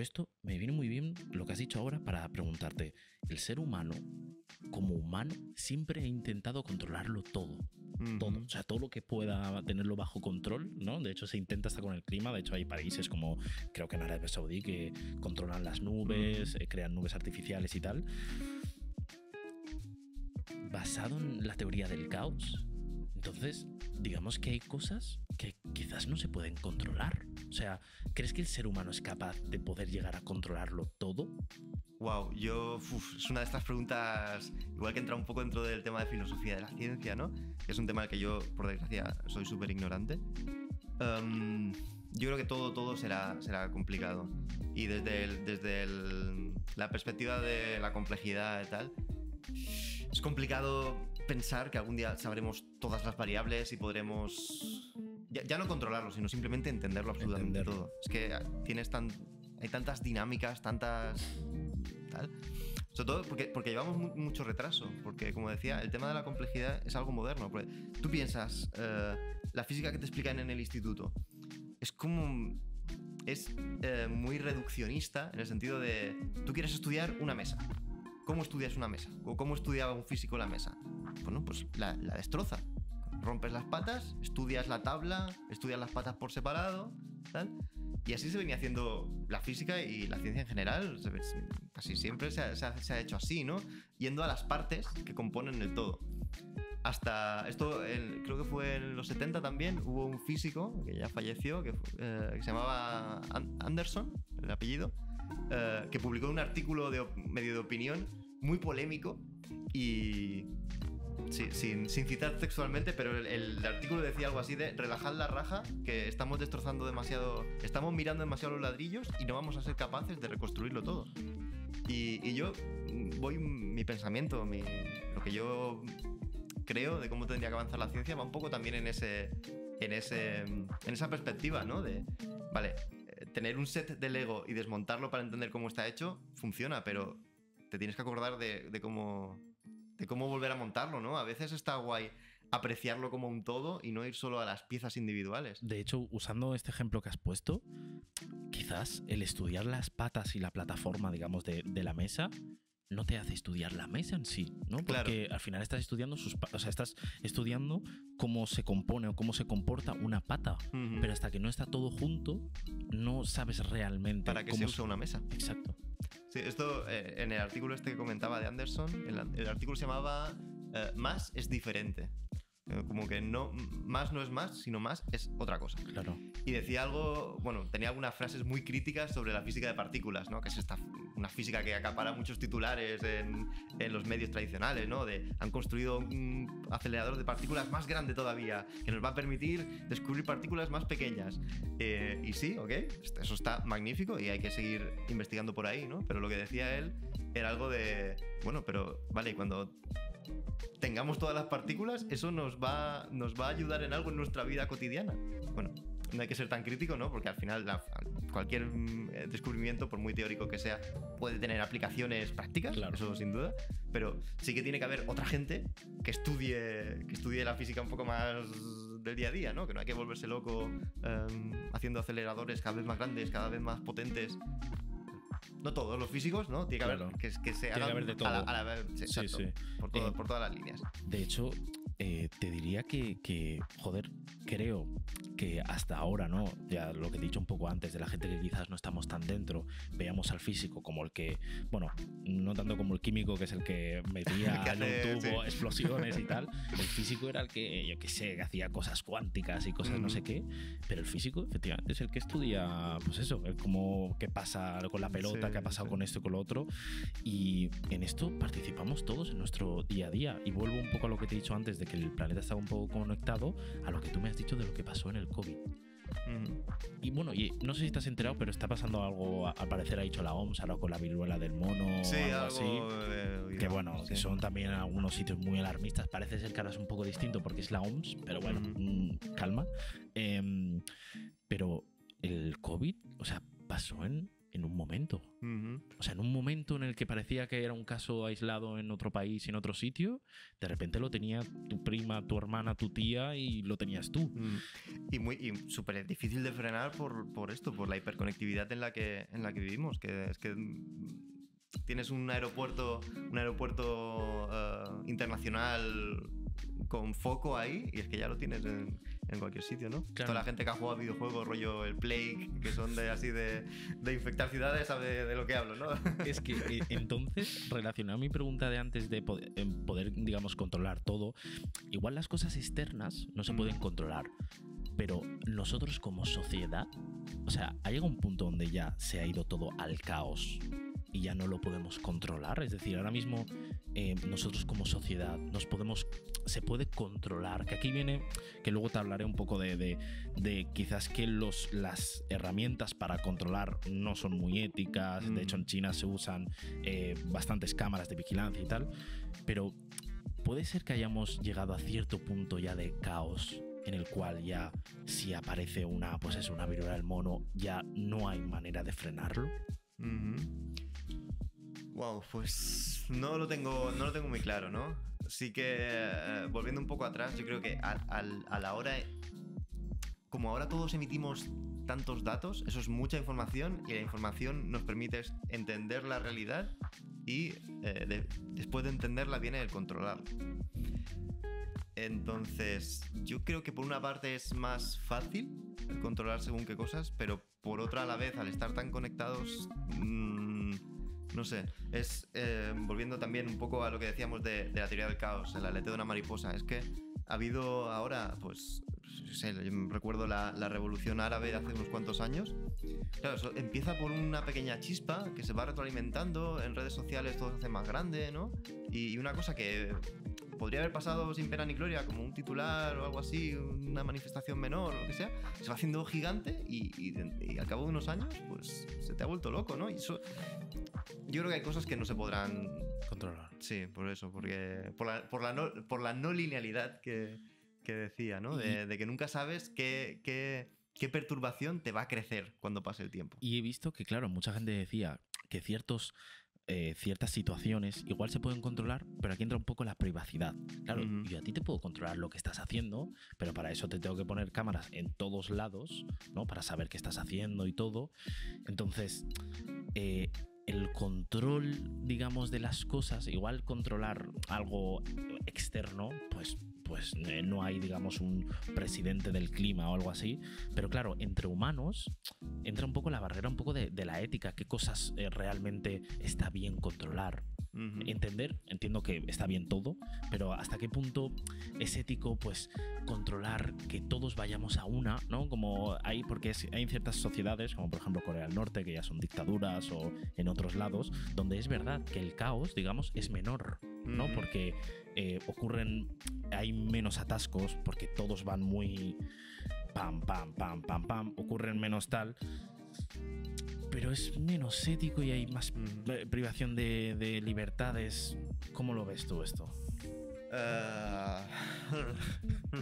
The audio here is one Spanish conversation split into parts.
Pero esto me viene muy bien lo que has dicho ahora para preguntarte, el ser humano, como humano, siempre ha intentado controlarlo todo. Todo. O sea, todo lo que pueda tenerlo bajo control, ¿no? De hecho, se intenta hasta con el clima. De hecho, hay países como, creo que en Arabia Saudí, que controlan las nubes, eh, crean nubes artificiales y tal. Basado en la teoría del caos, entonces, digamos que hay cosas que quizás no se pueden controlar. O sea, ¿crees que el ser humano es capaz de poder llegar a controlarlo todo? Wow, yo. uf, es una de estas preguntas, igual que entra un poco dentro del tema de filosofía de la ciencia, ¿no? Que es un tema al que yo, por desgracia, soy súper ignorante. Em, yo creo que todo, todo será, será complicado. Y desde, el- desde el- la perspectiva de la complejidad y tal, es complicado pensar que algún día sabremos todas las variables y podremos ya, ya no controlarlo, sino simplemente entenderlo absolutamente Entenderlo. todo. Es que tienes tan, hay tantas dinámicas, tantas tal. Sobre todo porque, porque llevamos mu- mucho retraso, porque como decía, el tema de la complejidad es algo moderno. porque tú piensas, eh, la física que te explican en el instituto es como... Es eh, muy reduccionista en el sentido de, tú quieres estudiar una mesa. ¿Cómo estudias una mesa? ¿O cómo estudiaba un físico la mesa? Bueno, pues la, la destroza. Rompes las patas, estudias la tabla, estudias las patas por separado, tal. Y así se venía haciendo la física y la ciencia en general. Casi siempre se ha, se ha- se ha hecho así, ¿no? Yendo a las partes que componen el todo. Hasta esto, en- creo que fue en los 70 también, hubo un físico que ya falleció, que, eh, que se llamaba An- Anderson, el apellido, eh, que publicó un artículo de medio de opinión muy polémico y sin, citar textualmente, pero el, artículo decía algo así de relajad la raja, que estamos destrozando demasiado, estamos mirando demasiado los ladrillos y no vamos a ser capaces de reconstruirlo todo. Y, yo voy, mi pensamiento, mi- lo que yo creo de cómo tendría que avanzar la ciencia va un poco también en ese en ese en esa perspectiva, ¿no? De vale, tener un set de Lego y desmontarlo para entender cómo está hecho funciona, pero te tienes que acordar de cómo de cómo volver a montarlo, ¿no? A veces está guay apreciarlo como un todo y no ir solo a las piezas individuales. De hecho, usando este ejemplo que has puesto, quizás el estudiar las patas y la plataforma, digamos, de, de la mesa no te hace estudiar la mesa en sí, ¿no? Claro. Porque al final estás estudiando sus pa- o sea, estás estudiando cómo se compone o cómo se comporta una pata. Ujú. Pero hasta que no está todo junto, no sabes realmente para que cómo se usa una mesa. Exacto. Sí, esto eh, en el artículo este que comentaba de Anderson, el, el artículo se llamaba eh, Más es diferente. Eh, Como que no, más no es más, sino más es otra cosa. Claro. Y decía algo, bueno, tenía algunas frases muy críticas sobre la física de partículas, ¿no? Que es esta, una física que acapara muchos titulares en, los medios tradicionales, ¿no? De han construido un acelerador de partículas más grande todavía, que nos va a permitir descubrir partículas más pequeñas. Eh, y sí, ok, eso está magnífico y hay que seguir investigando por ahí, ¿no? Pero lo que decía él era algo de, bueno, pero vale, cuando tengamos todas las partículas, eso nos va, nos va a ayudar en algo en nuestra vida cotidiana. Bueno, no hay que ser tan crítico, ¿no? Porque al final la- cualquier eh, descubrimiento, por muy teórico que sea, puede tener aplicaciones prácticas, Claro. eso sin duda, pero sí que tiene que haber otra gente que estudie, que estudie la física un poco más del día a día, ¿no? Que no hay que volverse loco em, haciendo aceleradores cada vez más grandes, cada vez más potentes. No todos los físicos, ¿no? Tiene que Claro. haber que, que se haber de a la- todo. a la vez, sí, sí. Por, todo- Eh, por todas las líneas. De hecho, eh, te diría que, que, joder, creo que hasta ahora, ¿no? Ya lo que he dicho un poco antes de la gente que quizás no estamos tan dentro, veamos al físico como el que, bueno, no tanto como el químico que es el que metía en un tubo sí. explosiones y tal. El físico era el que, yo qué sé, que hacía cosas cuánticas y cosas no Ujú. sé qué. Pero el físico, efectivamente, es el que estudia, pues eso, el cómo, qué pasa con la pelota, Sí, qué ha pasado sí. con esto y con lo otro. Y en esto participamos todos en nuestro día a día. Y vuelvo un poco a lo que te he dicho antes de que el planeta estaba un poco conectado, a lo que tú me has dicho de lo que pasó en el COVID. Y bueno, y no sé si estás enterado, pero está pasando algo, al parecer ha dicho la OMS ahora con la viruela del mono Sí, algo, algo. así. Que bueno, sí. que son también algunos sitios muy alarmistas. Parece ser que ahora es un poco distinto porque es la OMS, pero bueno, mm, calma. Em, pero el COVID, o sea, pasó en en un momento. O sea, en un momento en el que parecía que era un caso aislado en otro país, en otro sitio, de repente lo tenía tu prima, tu hermana, tu tía y lo tenías tú. Mm. Y muy súper difícil de frenar por, por, esto, por la hiperconectividad en la que, en la que vivimos, que es que tienes un aeropuerto, un aeropuerto eh, internacional con foco ahí y es que ya lo tienes en, en cualquier sitio, ¿no? Toda la gente que ha jugado videojuegos, rollo el Plague, que son de así de, de infectar ciudades, sabe de, lo que hablo, ¿no? Es que eh, entonces, relacionado a mi pregunta de antes de poder, poder, digamos, controlar todo, igual las cosas externas no se pueden controlar, pero nosotros como sociedad, o sea, ha llegado un punto donde ya se ha ido todo al caos y ya no lo podemos controlar. Es decir, ahora mismo eh, nosotros como sociedad nos podemos, se puede controlar. Que aquí viene, que luego te hablaré un poco de, de, quizás que los, las herramientas para controlar no son muy éticas. De hecho, en mm. China se usan eh, bastantes cámaras de vigilancia y tal. Pero puede ser que hayamos llegado a cierto punto ya de caos en el cual ya si aparece una pues es una viruela del mono ya no hay manera de frenarlo. Wow, pues no lo tengo, no lo tengo muy claro, ¿no? Sí que, eh, volviendo un poco atrás, yo creo que a, la hora, como ahora todos emitimos tantos datos, eso es mucha información y la información nos permite entender la realidad y eh, después de entenderla viene el controlarla. Entonces, yo creo que por una parte es más fácil controlar según qué cosas, pero por otra a la vez, al estar tan conectados, mm, no sé, es eh, volviendo también un poco a lo que decíamos de, la teoría del caos, el aleteo de una mariposa, es que ha habido ahora, pues, sé, recuerdo la, revolución árabe de hace unos cuantos años. Claro, eso empieza por una pequeña chispa que se va retroalimentando, en redes sociales todo se hace más grande, ¿no? y una cosa que podría haber pasado sin pena ni gloria, como un titular o algo así, una manifestación menor lo que sea, se va haciendo gigante y, al cabo de unos años, pues se te ha vuelto loco, ¿no? Y eso. Yo creo que hay cosas que no se podrán controlar. Sí, por eso, porque. Por la, por la, no, por la no linealidad que, que decía, ¿no? De, de, que nunca sabes qué, qué, qué perturbación te va a crecer cuando pase el tiempo. Y he visto que, claro, mucha gente decía que ciertos eh, ciertas situaciones igual se pueden controlar, pero aquí entra un poco la privacidad. Claro, yo a ti te puedo controlar lo que estás haciendo, pero para eso te tengo que poner cámaras en todos lados, ¿no? Para saber qué estás haciendo y todo. Entonces, eh, el control, digamos, de las cosas, igual controlar algo externo, pues pues eh, no hay, digamos, un presidente del clima o algo así. Pero claro, entre humanos entra un poco la barrera un poco de, la ética, qué cosas eh, realmente está bien controlar. Entender, entiendo que está bien todo, pero hasta qué punto es ético, pues, controlar que todos vayamos a una, ¿no? Como hay, porque hay ciertas sociedades, como por ejemplo Corea del Norte, que ya son dictaduras, o en otros lados, donde es verdad que el caos, digamos, es menor, ¿no? Porque eh, ocurren, hay menos atascos porque todos van muy pam, pam, pam, pam, pam, ocurren menos tal. Pero es menos ético y hay más privación de, libertades. ¿Cómo lo ves tú esto? Ah.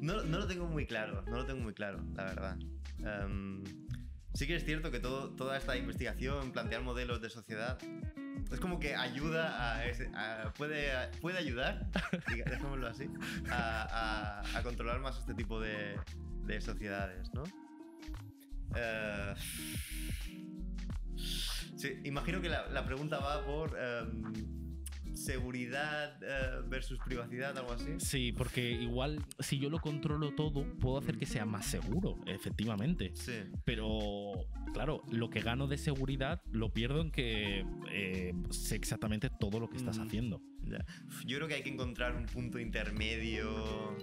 no, lo tengo muy claro, no lo tengo muy claro, la verdad. Em, sí que es cierto que todo, toda esta investigación, plantear modelos de sociedad, es como que ayuda a, puede, puede ayudar, dejémoslo así, a, controlar más este tipo de, sociedades, ¿no? Eh, sí, imagino que la, pregunta va por em, seguridad eh, versus privacidad, algo así. Sí, porque igual si yo lo controlo todo, puedo hacer que sea más seguro, efectivamente. Sí. Pero, claro, lo que gano de seguridad lo pierdo en que eh, sé exactamente todo lo que estás haciendo. Yo creo que hay que encontrar un punto intermedio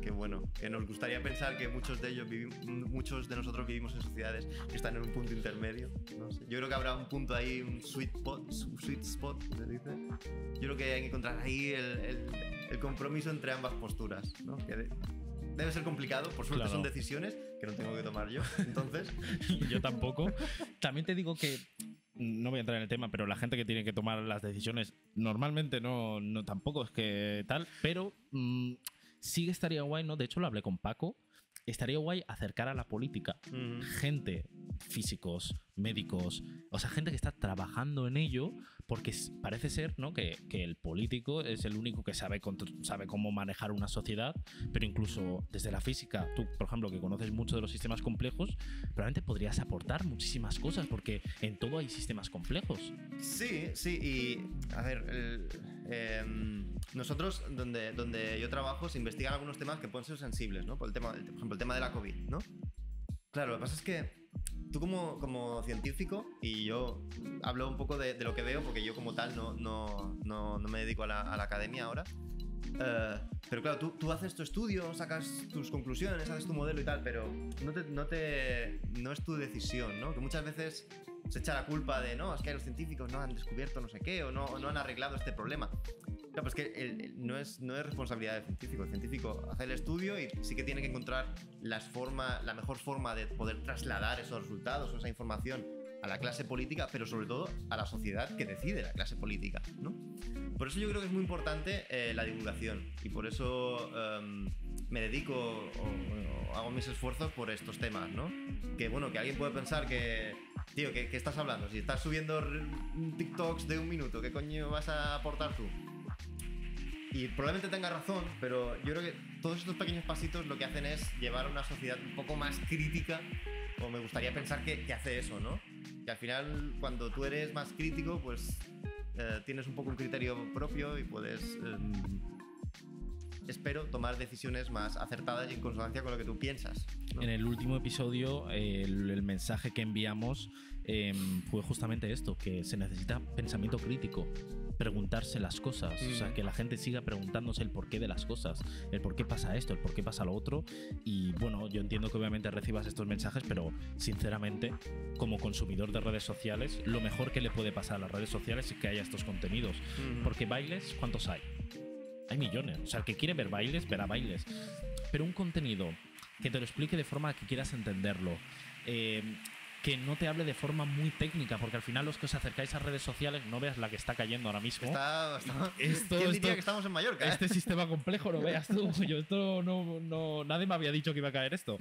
que bueno, que nos gustaría pensar que muchos de ellos muchos de nosotros vivimos en sociedades que están en un punto intermedio. Yo creo que habrá un punto ahí, un sweet spot, un sweet spot, se dice. Yo creo que hay que encontrar ahí el, el, compromiso entre ambas posturas, ¿no? Que debe ser complicado, por suerte son decisiones que no tengo que tomar yo, entonces. yo tampoco. También te digo que no voy a entrar en el tema, pero la gente que tiene que tomar las decisiones normalmente no, no tampoco es que tal, pero mm, sí estaría guay, ¿no? De hecho, lo hablé con Paco estaría guay acercar a la política gente, físicos, médicos, o sea, gente que está trabajando en ello, porque parece ser ¿no? que, que el político es el único que sabe, sabe cómo manejar una sociedad, pero incluso desde la física, tú, por ejemplo, que conoces mucho de los sistemas complejos, probablemente podrías aportar muchísimas cosas, porque en todo hay sistemas complejos. Sí, sí, y a ver, el- em, nosotros donde, donde yo trabajo se investigan algunos temas que pueden ser sensibles, ¿no? Por, el tema, por ejemplo, el tema de la COVID, ¿no? Claro, lo que pasa es que tú como, como científico, y yo hablo un poco de, de lo que veo, porque yo como tal no, no, no, no me dedico a la, a la academia ahora, eh, pero claro, tú, tú haces tu estudio, sacas tus conclusiones, haces tu modelo y tal, pero no, te, no, te, no es tu decisión, ¿no? Que muchas veces se echa la culpa de, no, es que los científicos no han descubierto no sé qué o no, o no han arreglado este problema. Claro, pues que el- el- no, es, no es responsabilidad del científico. El científico hace el estudio y sí que tiene que encontrar las forma, la mejor forma de poder trasladar esos resultados o esa información a la clase política, pero sobre todo a la sociedad que decide la clase política, ¿no? Por eso yo creo que es muy importante eh, la divulgación y por eso em, me dedico o, o hago mis esfuerzos por estos temas, ¿no? Que bueno, que alguien puede pensar que, tío, ¿qué, qué estás hablando? Si estás subiendo TikToks de un minuto, ¿qué coño vas a aportar tú? Y probablemente tenga razón, pero yo creo que todos estos pequeños pasitos lo que hacen es llevar a una sociedad un poco más crítica, o me gustaría pensar que, que hace eso, ¿no? Que al final, cuando tú eres más crítico, pues eh, tienes un poco un criterio propio y puedes, em, espero, tomar decisiones más acertadas y en consonancia con lo que tú piensas. ¿no? En el último episodio, el, el mensaje que enviamos em, fue justamente esto, que se necesita pensamiento crítico, preguntarse las cosas, o sea, que la gente siga preguntándose el porqué de las cosas, el por qué pasa esto, el por qué pasa lo otro, y bueno, yo entiendo que obviamente recibas estos mensajes, pero sinceramente, como consumidor de redes sociales, lo mejor que le puede pasar a las redes sociales es que haya estos contenidos, porque bailes, ¿cuántos hay? Hay millones. O sea, el que quiere ver bailes, verá bailes. Pero un contenido que te lo explique de forma que quieras entenderlo. eh, que no te hable de forma muy técnica, porque al final los que os acercáis a redes sociales no veas la que está cayendo ahora mismo. Está, está- Esto- ¿Quién diría esto- que estamos en Mallorca? eh? Este sistema complejo, no veas tú. Yo esto no, no. Nadie me había dicho que iba a caer esto.